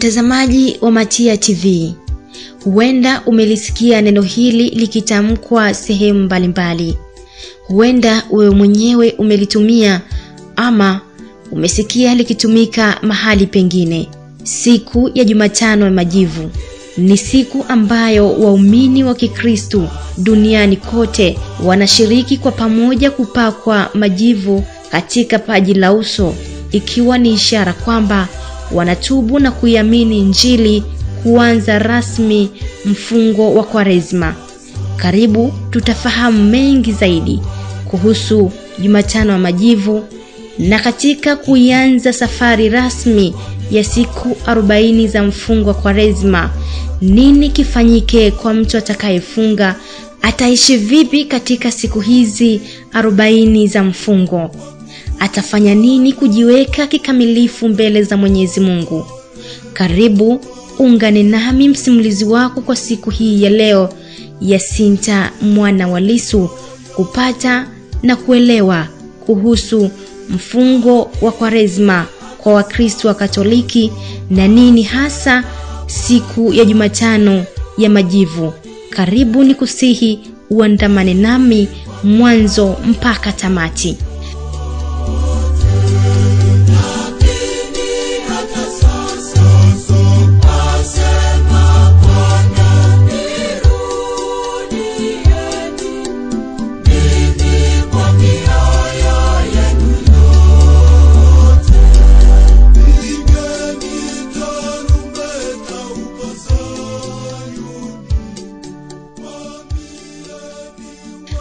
Mtazamaji wa Matia TV, huenda umelisikia neno hili likitamkwa sehemu mbalimbali. Huenda wewe mwenyewe umelitumia ama umesikia likitumika mahali pengine. Siku ya Jumatano ya Majivu ni siku ambayo waumini wa Kikristu duniani kote wanashiriki kwa pamoja kupakwa majivu katika paji la uso, ikiwa ni ishara kwamba wanatubu na kuiamini Injili kuanza rasmi mfungo wa Kwaresma. Karibu tutafahamu mengi zaidi kuhusu Jumatano ya Majivu na katika kuianza safari rasmi ya siku arobaini za mfungo wa Kwaresma, nini kifanyike kwa mtu atakayefunga? Ataishi vipi katika siku hizi arobaini za mfungo? Atafanya nini kujiweka kikamilifu mbele za Mwenyezi Mungu? Karibu ungane nami msimulizi wako kwa siku hii ya leo, Yasinta mwana wa Lisu, kupata na kuelewa kuhusu mfungo wa Kwaresma kwa Wakristo wa Katoliki na nini hasa siku ya Jumatano ya Majivu. Karibu ni kusihi uandamane nami mwanzo mpaka tamati.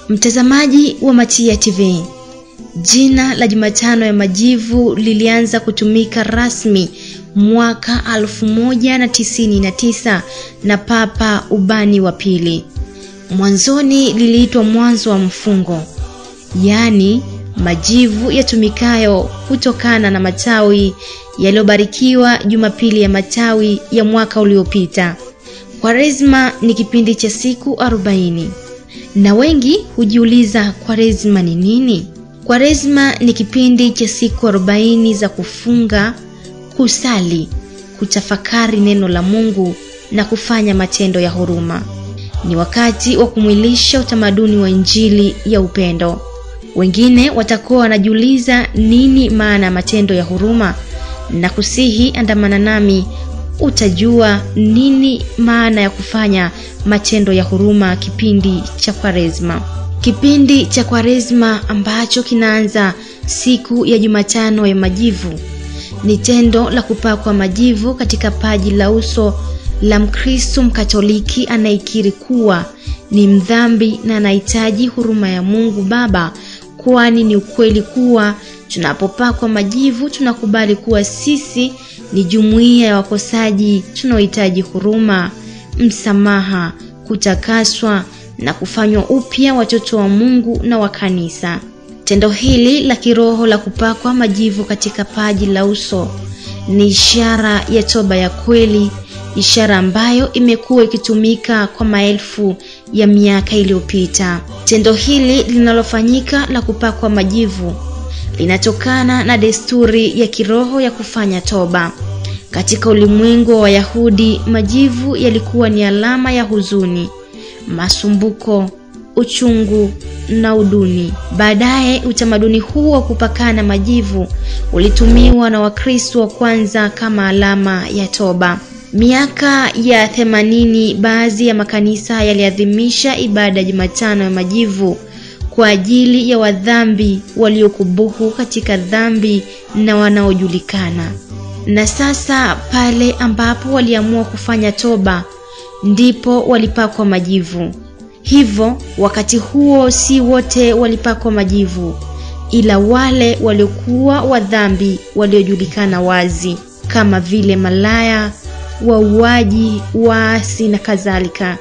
Mtazamaji wa Matia TV, jina la Jumatano ya Majivu lilianza kutumika rasmi mwaka 1099 na Papa Ubani wa Pili. Mwanzoni liliitwa mwanzo wa mfungo, yaani majivu yatumikayo kutokana na matawi yaliyobarikiwa Jumapili ya matawi ya mwaka uliopita. Kwaresma ni kipindi cha siku arobaini na wengi hujiuliza Kwaresma ni nini? Kwaresma ni kipindi cha siku arobaini za kufunga, kusali, kutafakari neno la Mungu na kufanya matendo ya huruma. Ni wakati wa kumwilisha utamaduni wa Injili ya upendo. Wengine watakuwa wanajiuliza nini maana ya matendo ya huruma, na kusihi andamana nami utajua nini maana ya kufanya matendo ya huruma kipindi cha Kwaresma. Kipindi cha Kwaresma ambacho kinaanza siku ya Jumatano ya Majivu ni tendo la kupakwa majivu katika paji la uso la Mkristo Mkatoliki anayekiri kuwa ni mdhambi na anahitaji huruma ya Mungu Baba, kwani ni ukweli kuwa tunapopakwa majivu tunakubali kuwa sisi ni jumuiya ya wakosaji tunaohitaji huruma, msamaha, kutakaswa na kufanywa upya watoto wa Mungu na wa kanisa. Tendo hili la kiroho la kupakwa majivu katika paji la uso ni ishara ya toba ya kweli, ishara ambayo imekuwa ikitumika kwa maelfu ya miaka iliyopita. Tendo hili linalofanyika la kupakwa majivu linatokana na desturi ya kiroho ya kufanya toba. Katika ulimwengu wa Wayahudi, majivu yalikuwa ni alama ya huzuni, masumbuko, uchungu na uduni. Baadaye utamaduni huu wa kupakana majivu ulitumiwa na Wakristo wa kwanza kama alama ya toba. Miaka ya themanini, baadhi ya makanisa yaliadhimisha ibada Jumatano ya Majivu kwa ajili ya wadhambi waliokubuhu katika dhambi na wanaojulikana. Na sasa pale ambapo waliamua kufanya toba ndipo walipakwa majivu. Hivyo wakati huo si wote walipakwa majivu, ila wale waliokuwa wadhambi waliojulikana wazi kama vile malaya, wauaji, waasi na kadhalika.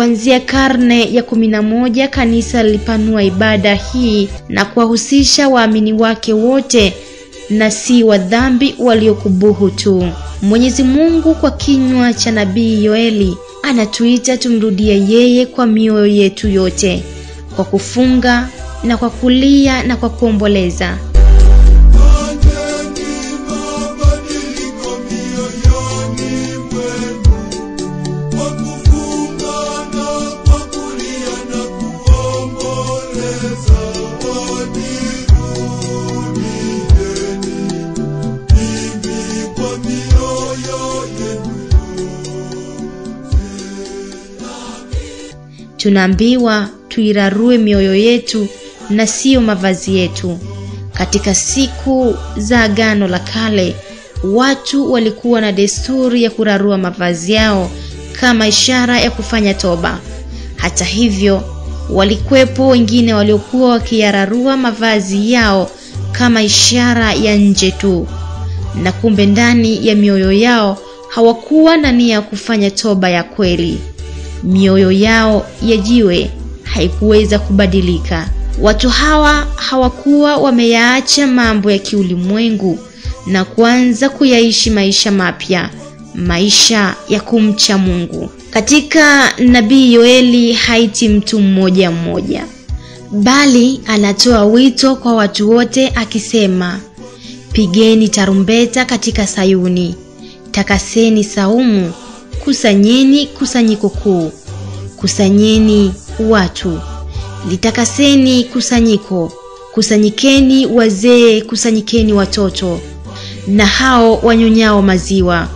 Kuanzia karne ya kumi na moja kanisa lilipanua ibada hii na kuwahusisha waamini wake wote na si wa dhambi waliokubuhu tu. Mwenyezi Mungu kwa kinywa cha nabii Yoeli anatuita tumrudie yeye kwa mioyo yetu yote, kwa kufunga na kwa kulia na kwa kuomboleza. Tunaambiwa tuirarue mioyo yetu na siyo mavazi yetu. Katika siku za Agano la Kale, watu walikuwa na desturi ya kurarua mavazi yao kama ishara ya kufanya toba. Hata hivyo, walikwepo wengine waliokuwa wakiyararua mavazi yao kama ishara ya nje tu, na kumbe ndani ya mioyo yao hawakuwa na nia ya kufanya toba ya kweli. Mioyo yao ya jiwe haikuweza kubadilika. Watu hawa hawakuwa wameyaacha mambo ya kiulimwengu na kuanza kuyaishi maisha mapya, maisha ya kumcha Mungu. Katika nabii Yoeli haiti mtu mmoja mmoja, bali anatoa wito kwa watu wote akisema, pigeni tarumbeta katika Sayuni, takaseni saumu, kusanyeni kusanyiko kuu, kusanyeni watu, litakaseni kusanyiko, kusanyikeni wazee, kusanyikeni watoto. Na hao wanyonyao maziwa.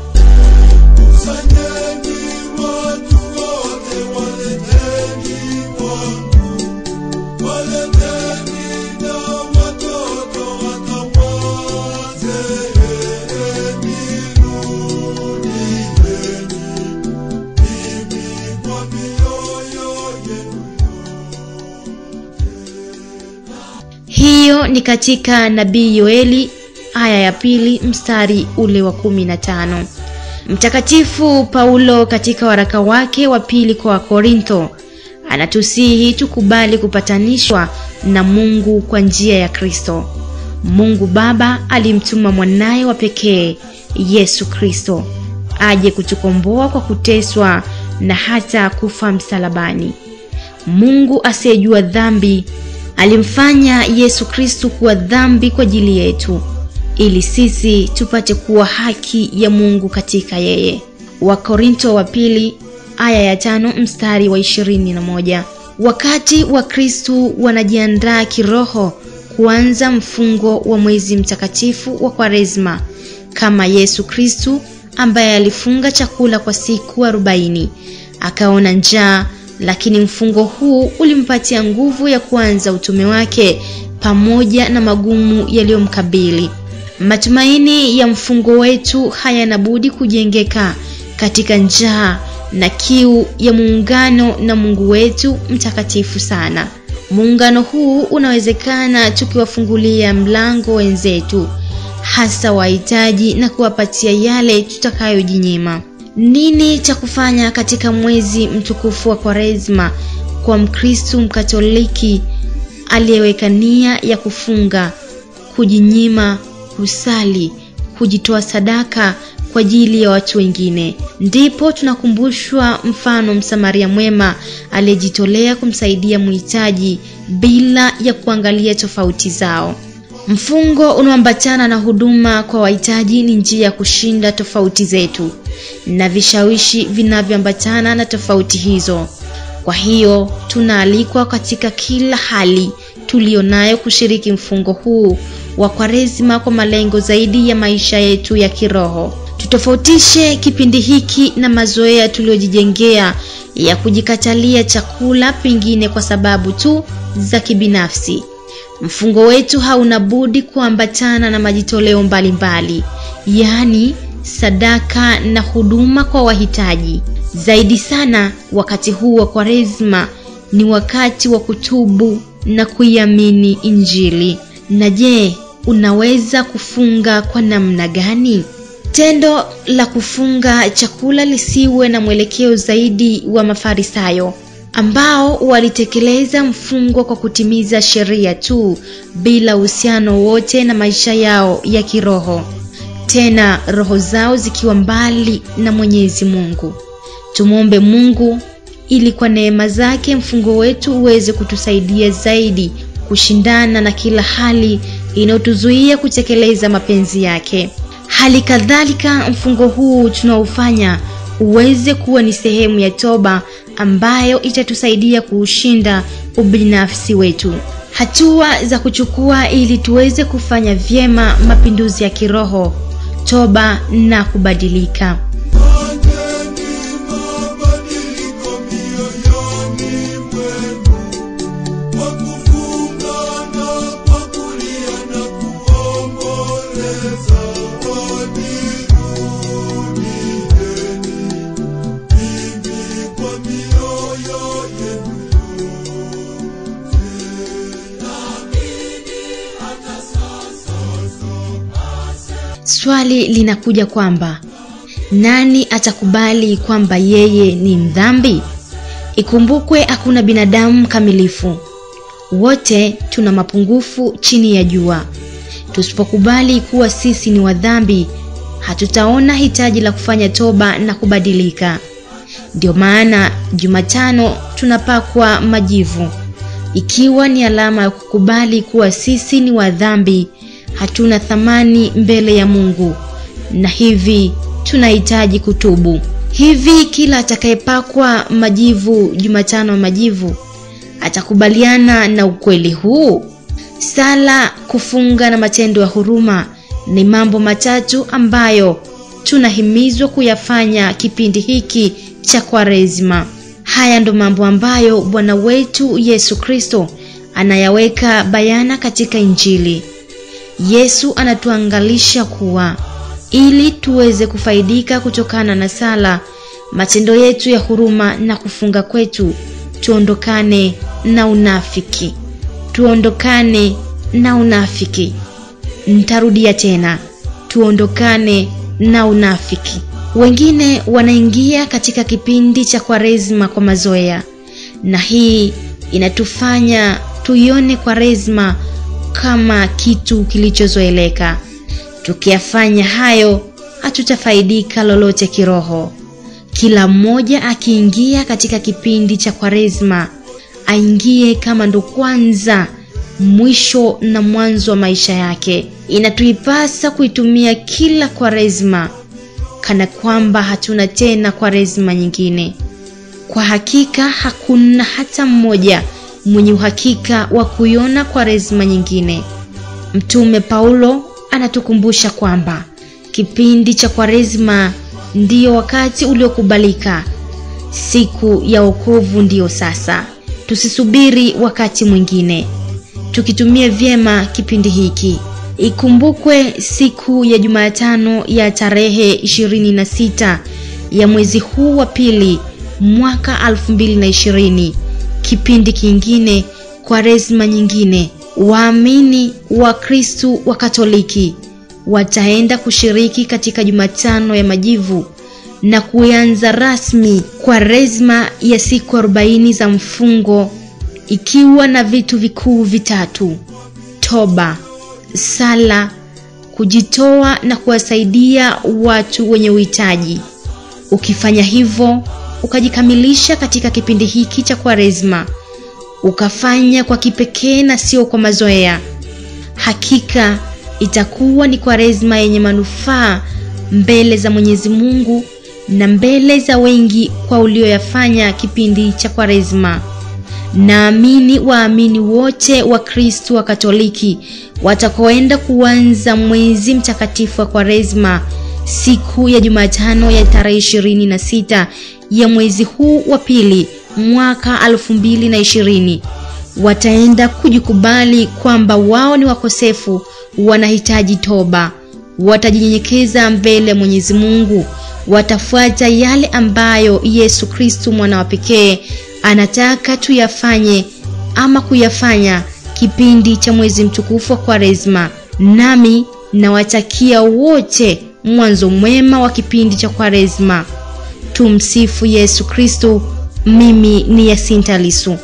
Hiyo ni katika nabii Yoeli aya ya pili mstari ule wa kumi na tano. Mtakatifu Paulo katika waraka wake wa pili kwa Wakorintho anatusihi tukubali kupatanishwa na Mungu kwa njia ya Kristo. Mungu Baba alimtuma mwanaye wa pekee Yesu Kristo aje kutukomboa kwa kuteswa na hata kufa msalabani. Mungu asiyejua dhambi alimfanya Yesu Kristu kuwa dhambi kwa ajili yetu ili sisi tupate kuwa haki ya Mungu katika yeye. Wakorinto wa pili aya ya tano mstari wa ishirini na moja. Wakati wa Kristu wanajiandaa kiroho kuanza mfungo wa mwezi mtakatifu wa Kwaresma kama Yesu Kristu ambaye alifunga chakula kwa siku arobaini akaona njaa, lakini mfungo huu ulimpatia nguvu ya kuanza utume wake pamoja na magumu yaliyomkabili. Matumaini ya mfungo wetu hayana budi kujengeka katika njaa na kiu ya muungano na Mungu wetu mtakatifu sana. Muungano huu unawezekana tukiwafungulia mlango wenzetu, hasa wahitaji, na kuwapatia yale tutakayojinyima. Nini cha kufanya katika mwezi mtukufu wa Kwaresma kwa Mkristu Mkatoliki aliyeweka nia ya kufunga, kujinyima kusali, kujitoa sadaka kwa ajili ya watu wengine. Ndipo tunakumbushwa mfano Msamaria mwema aliyejitolea kumsaidia mhitaji bila ya kuangalia tofauti zao. Mfungo unaoambatana na huduma kwa wahitaji ni njia ya kushinda tofauti zetu na vishawishi vinavyoambatana na tofauti hizo. Kwa hiyo tunaalikwa katika kila hali tulionayo kushiriki mfungo huu wa Kwaresima kwa malengo zaidi ya maisha yetu ya kiroho. Tutofautishe kipindi hiki na mazoea tuliyojijengea ya kujikatalia chakula, pengine kwa sababu tu za kibinafsi. Mfungo wetu hauna budi kuambatana na majitoleo mbalimbali, yaani sadaka na huduma kwa wahitaji. Zaidi sana, wakati huu wa Kwaresma ni wakati wa kutubu na kuiamini Injili. Na je, unaweza kufunga kwa namna gani? Tendo la kufunga chakula lisiwe na mwelekeo zaidi wa Mafarisayo ambao walitekeleza mfungo kwa kutimiza sheria tu bila uhusiano wote na maisha yao ya kiroho, tena roho zao zikiwa mbali na Mwenyezi Mungu. Tumwombe Mungu ili kwa neema zake mfungo wetu uweze kutusaidia zaidi kushindana na kila hali inayotuzuia kutekeleza mapenzi yake. Hali kadhalika mfungo huu tunaofanya uweze kuwa ni sehemu ya toba ambayo itatusaidia kuushinda ubinafsi wetu. Hatua za kuchukua ili tuweze kufanya vyema mapinduzi ya kiroho, toba na kubadilika. Swali linakuja kwamba nani atakubali kwamba yeye ni mdhambi? Ikumbukwe hakuna binadamu kamilifu, wote tuna mapungufu chini ya jua. Tusipokubali kuwa sisi ni wadhambi, hatutaona hitaji la kufanya toba na kubadilika. Ndio maana Jumatano tunapakwa majivu, ikiwa ni alama ya kukubali kuwa sisi ni wadhambi, hatuna thamani mbele ya Mungu na hivi tunahitaji kutubu. Hivi kila atakayepakwa majivu Jumatano ya majivu atakubaliana na ukweli huu? Sala, kufunga na matendo ya huruma ni mambo matatu ambayo tunahimizwa kuyafanya kipindi hiki cha Kwaresma. Haya ndo mambo ambayo Bwana wetu Yesu Kristo anayaweka bayana katika Injili. Yesu anatuangalisha kuwa ili tuweze kufaidika kutokana na sala, matendo yetu ya huruma na kufunga kwetu, tuondokane na unafiki. Tuondokane na unafiki. Ntarudia tena, tuondokane na unafiki. Wengine wanaingia katika kipindi cha Kwaresma kwa mazoea, na hii inatufanya tuione Kwaresma kama kitu kilichozoeleka. Tukiyafanya hayo, hatutafaidika lolote kiroho. Kila mmoja akiingia katika kipindi cha Kwaresma aingie kama ndo kwanza mwisho na mwanzo wa maisha yake. Inatuipasa kuitumia kila Kwaresma kana kwamba hatuna tena Kwaresma nyingine. Kwa hakika hakuna hata mmoja mwenye uhakika wa kuiona Kwaresma nyingine. Mtume Paulo anatukumbusha kwamba kipindi cha Kwaresma ndiyo wakati uliokubalika. Siku ya wokovu ndiyo sasa. Tusisubiri wakati mwingine, tukitumia vyema kipindi hiki. Ikumbukwe siku ya Jumatano ya tarehe 26 ya mwezi huu wa pili mwaka 2020, kipindi kingine, kwa Kwaresma nyingine. Waamini wa Kristu wa Katoliki wataenda kushiriki katika Jumatano ya Majivu na kuanza rasmi kwa Kwaresma ya siku 40 za mfungo ikiwa na vitu vikuu vitatu: toba, sala, kujitoa na kuwasaidia watu wenye uhitaji. Ukifanya hivyo, ukajikamilisha katika kipindi hiki cha Kwaresma, ukafanya kwa kipekee na sio kwa mazoea, hakika itakuwa ni Kwaresma yenye manufaa mbele za Mwenyezi Mungu na mbele za wengi kwa ulioyafanya kipindi cha Kwaresma. Naamini waamini wote wa Kristo wa Katoliki watakoenda kuanza mwezi mtakatifu wa Kwaresma siku ya Jumatano ya tarehe ya mwezi huu wa pili mwaka elfu mbili na ishirini wataenda kujikubali kwamba wao ni wakosefu, wanahitaji toba, watajinyenyekeza mbele ya Mwenyezi Mungu, watafuata yale ambayo Yesu Kristu mwana wa pekee anataka tuyafanye ama kuyafanya kipindi cha mwezi mtukufu wa Kwaresma. Nami nawatakia wote mwanzo mwema wa kipindi cha Kwaresma. Tumsifu Yesu Kristo. Mimi ni Yasinta Lisu.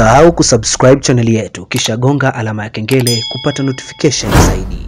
Usisahau kusubscribe chaneli yetu kisha gonga alama ya kengele kupata notification zaidi.